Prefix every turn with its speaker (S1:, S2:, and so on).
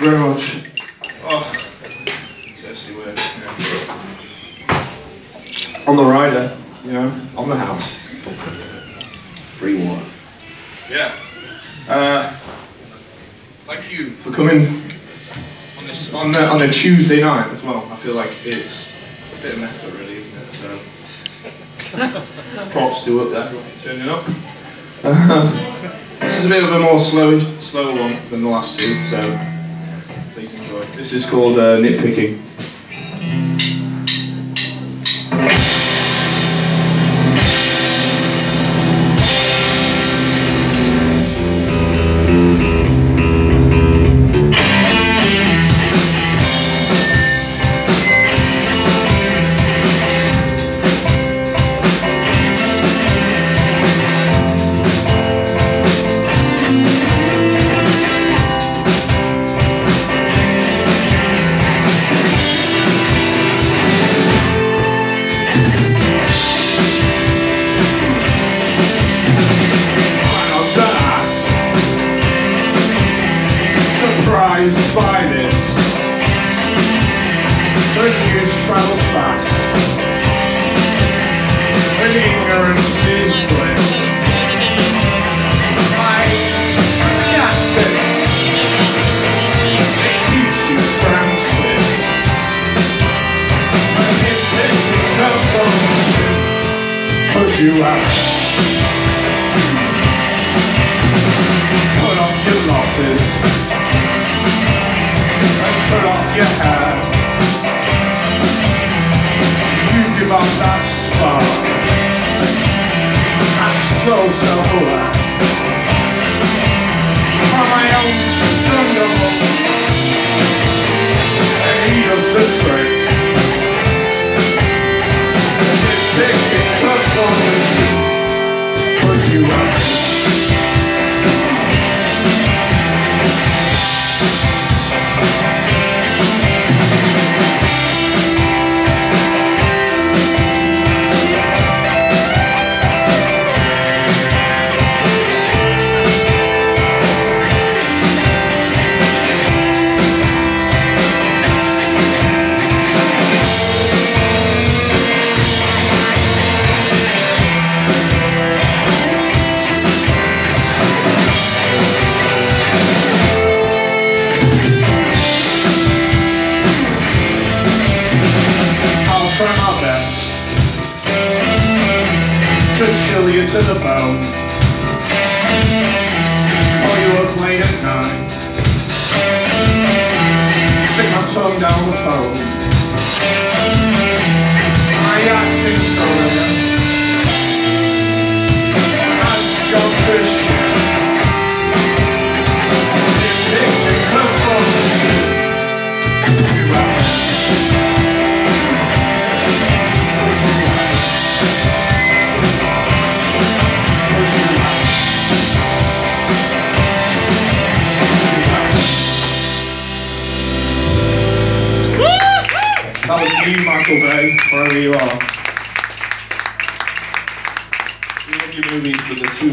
S1: very much.
S2: Oh, Jersey word. Yeah.
S1: On the rider, you know, on the house. Free one.
S2: yeah. Uh, thank you for coming on this on the, on a Tuesday night as well. I feel like it's a bit of an effort, really, isn't it? So, props to up there for turning up. this is a bit of a more slow, slow one than the last two, so please enjoy. This is called uh, nitpicking. By. The news travels fast. When ignorance is bliss. My reaction they teach you transcripts. And it's taking up bullshit. Push you out. Your hair. You give up that spark. I'm so self-aware. On my own struggle, Best to chill you to the bone. You at. Stick my tongue down the phone. That was you, Michael Bay, wherever you are. You love your movies with the two